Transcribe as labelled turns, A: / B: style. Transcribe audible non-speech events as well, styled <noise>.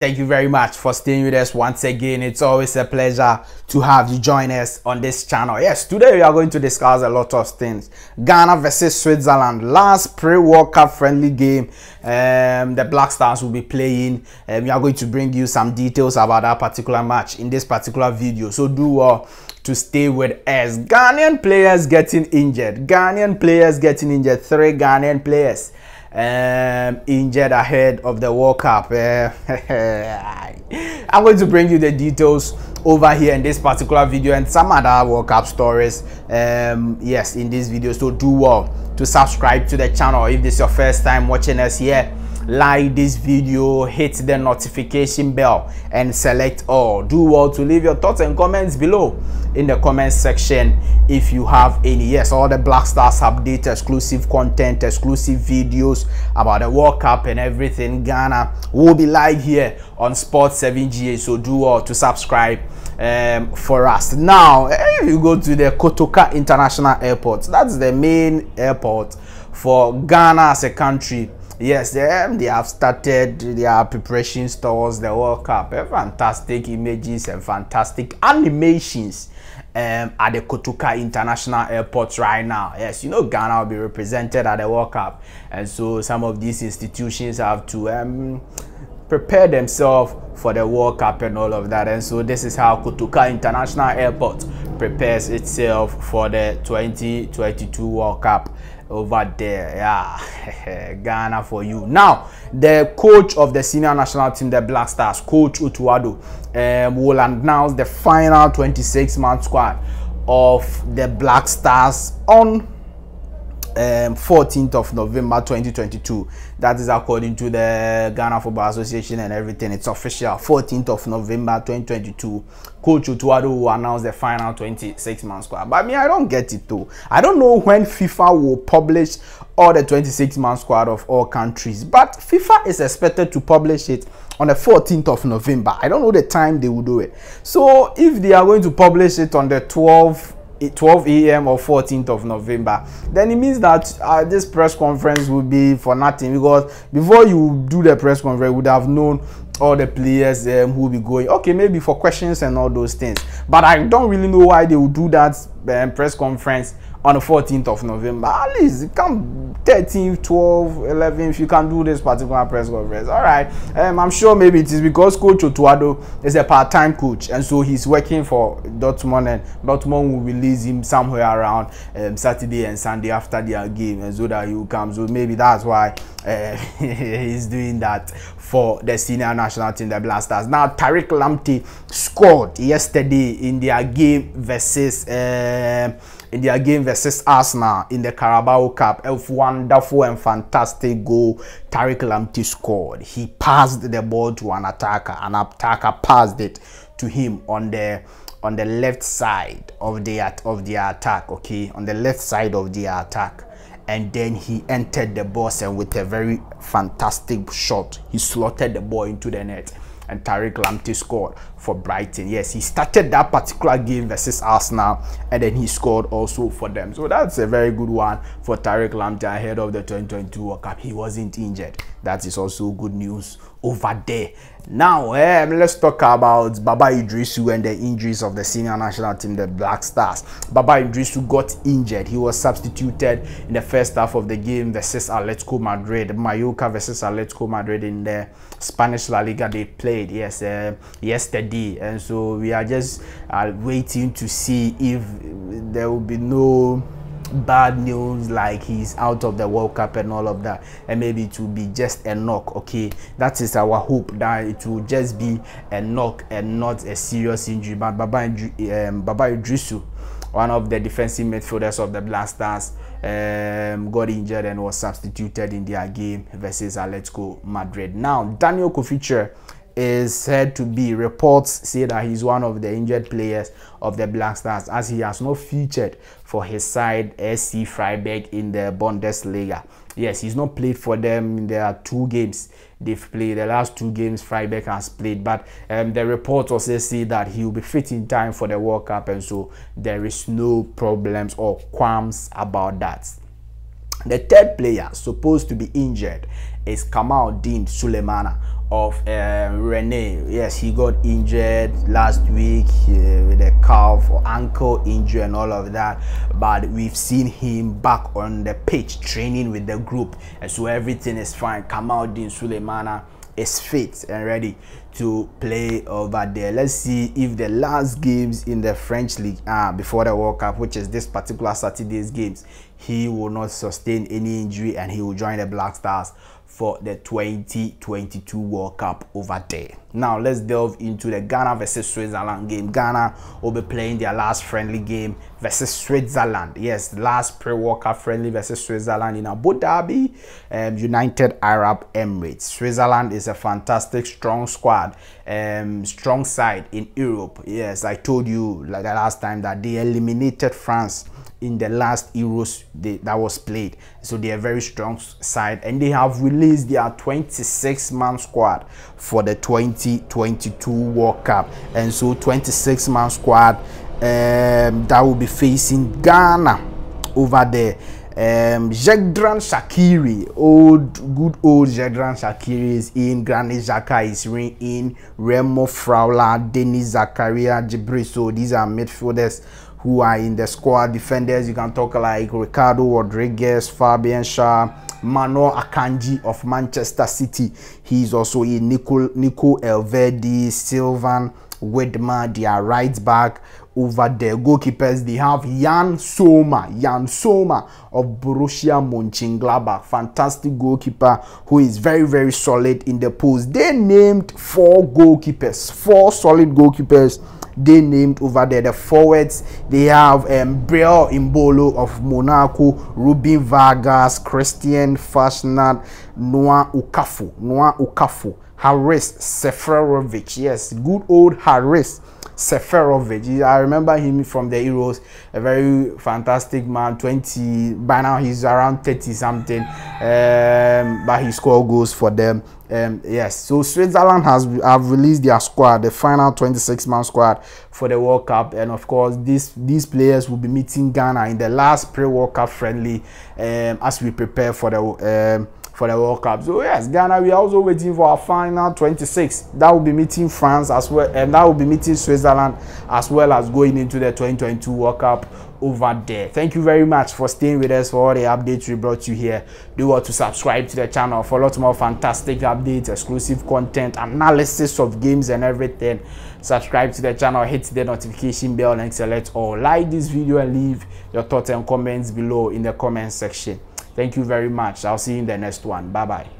A: Thank you very much for staying with us once again. It's always a pleasure to have you join us on this channel. Yes, today we are going to discuss a lot of things. Ghana versus Switzerland, last pre-World Cup friendly game. Um, the Black Stars will be playing. Um, we are going to bring you some details about that particular match in this particular video. So do well uh, to stay with us. Ghanaian players getting injured. Ghanaian players getting injured. Three Ghanaian players um, injured ahead of the World Cup. <laughs> I'm going to bring you the details over here in this particular video and some other World Cup stories. Um, yes, in this video. So do well to subscribe to the channel if this is your first time watching us here like this video hit the notification bell and select all do well to leave your thoughts and comments below in the comment section if you have any. Yes all the black stars update exclusive content exclusive videos about the world cup and everything ghana will be live here on sports 7ga so do all to subscribe um, for us. Now if you go to the kotoka international airport that's the main airport for ghana as a country yes, them they have started their preparations towards the World Cup. Uh, fantastic images and fantastic animations um, at the Kotoka International Airport right now. Yes, you know Ghana will be represented at the World Cup, and so some of these institutions have to um, prepare themselves for the World Cup and all of that. And so this is how Kotoka International Airport prepares itself for the 2022 World Cup over there. Yeah, <laughs> Ghana for you. Now, the coach of the senior national team, the Black Stars, Coach Utuado, um, will announce the final 26-man squad of the Black Stars on um, 14th of November 2022. That is according to the Ghana Football Association and everything. It's official. 14th of November 2022. Coach Otto Addo will announce the final 26 man squad. But I mean, I don't get it though. I don't know when FIFA will publish all the 26 man squad of all countries. But FIFA is expected to publish it on the 14th of November. I don't know the time they will do it. So if they are going to publish it on the 12th 12 a.m. or 14th of November, then it means that uh, this press conference will be for nothing because before you do the press conference, you would have known all the players um, who will be going. Okay, maybe for questions and all those things. But I don't really know why they will do that um, press conference on the 14th of November. At least come 13, 12, 11 if you can do this particular press conference. All right. Um, I'm sure maybe it is because Coach Otto Addo is a part-time coach and so he's working for Dortmund and Dortmund will release him somewhere around um, Saturday and Sunday after their game and so that he will come. So maybe that's why uh, <laughs> he's doing that for the senior national team, the Black Stars. Now, Tariq Lamptey scored yesterday in their game versus uh, in their game versus Arsenal in the Carabao Cup. A wonderful and fantastic goal Tariq Lamptey scored. He passed the ball to an attacker. An attacker passed it to him on the on the left side of the of the attack. Okay, on the left side of the attack and then he entered the box and with a very fantastic shot he slotted the ball into the net and Tariq Lamptey scored for Brighton. Yes, he started that particular game versus Arsenal and then he scored also for them. So that's a very good one for Tariq Lamptey ahead of the 2022 World Cup. He wasn't injured. That is also good news over there. Now, um, let's talk about Baba Iddrisu and the injuries of the senior national team, the Black Stars. Baba Iddrisu got injured. He was substituted in the first half of the game versus Atletico Madrid. Mallorca versus Atletico Madrid in the Spanish La Liga they played, yes, uh, yesterday. And so we are just uh, waiting to see if there will be no bad news like he's out of the World Cup and all of that, and maybe it will be just a knock. Okay, that is our hope that it will just be a knock and not a serious injury. But Baba, um, Baba Idrisu, one of the defensive midfielders of the Black Stars, um, got injured and was substituted in their game versus Atletico Madrid. Now, Daniel Kofi is said to be reports say that he's one of the injured players of the Black Stars as he has not featured for his side SC Freiburg in the Bundesliga. Yes, he's not played for them. There are two games they've played. The last two games Freiburg has played, but um, the report also say that he will be fit in time for the World Cup, and so there is no problems or qualms about that. The third player supposed to be injured is Kamaldeen Sulemana of uh, Rennes. Yes, he got injured last week uh, with a calf or ankle injury and all of that. But we've seen him back on the pitch training with the group, and so everything is fine. Kamaldeen Sulemana is fit and ready to play over there. Let's see if the last games in the French league before the World Cup, which is this particular Saturday's games, he will not sustain any injury and he will join the Black Stars for the 2022 World Cup over there. Now let's delve into the Ghana versus Switzerland game. Ghana will be playing their last friendly game versus Switzerland. Yes, last pre-World Cup friendly versus Switzerland in Abu Dhabi, um, United Arab Emirates. Switzerland is a fantastic, strong squad, um, strong side in Europe. Yes, I told you like the last time that they eliminated France in the last Euros they, that was played. So they are very strong side and they have released their 26 man squad for the 2022 World Cup. And so 26 man squad um, that will be facing Ghana over there. Um, Xherdan Shaqiri, old, good old Xherdan Shaqiri is in, Granit Xhaka is in, Remo Freuler, Denis Zakaria, Djibril. So these are midfielders who are in the squad. Defenders, you can talk like Ricardo Rodriguez, Fabian Schär, Manuel Akanji of Manchester City. He's also in Nico, Nico Elvedi, Sylvain Widmer, their right back over there. Goalkeepers, they have Yann Sommer, Yann Sommer of Borussia Mönchengladbach. Fantastic goalkeeper who is very, very solid in the post. They named four goalkeepers, four solid goalkeepers they named over there. The forwards, they have um, Breel Embolo of Monaco, Ruben Vargas, Christian Fassnacht, Noah Okafor, Noah Okafor, Haris Seferovic. Yes, good old Haris Seferovic. I remember him from the Euros, a very fantastic man. 20 by now he's around 30 something, um, but he scored goals for them. Um, yes, so Switzerland has have released their squad, the final 26 man squad for the World Cup, and of course, these these players will be meeting Ghana in the last pre-World Cup friendly um, as we prepare for the um, for the World Cup. So yes, Ghana, we are also waiting for our final 26. That will be meeting France as well, and that will be meeting Switzerland as well as going into the 2022 World Cup over there. Thank you very much for staying with us for all the updates we brought you here. Do want to subscribe to the channel for a lot more fantastic updates, exclusive content, analysis of games and everything. Subscribe to the channel, hit the notification bell and select all. Like this video and leave your thoughts and comments below in the comment section. Thank you very much. I'll see you in the next one. Bye bye.